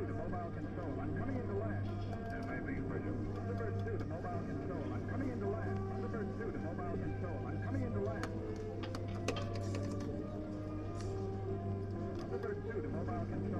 due to mobile control. I'm coming into land. MAV Bridger. Thunderbird 2 to mobile control. I'm coming into land. Thunderbird 2 to mobile control. I'm coming into land. Thunderbird 2 to mobile control.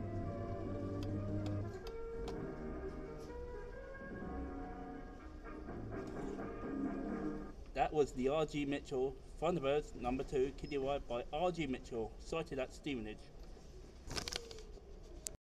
That was the R.G. Mitchell Thunderbirds number two, kiddie ride by R.G. Mitchell, sighted at Stevenage.